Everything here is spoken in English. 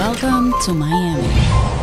Welcome to Miami.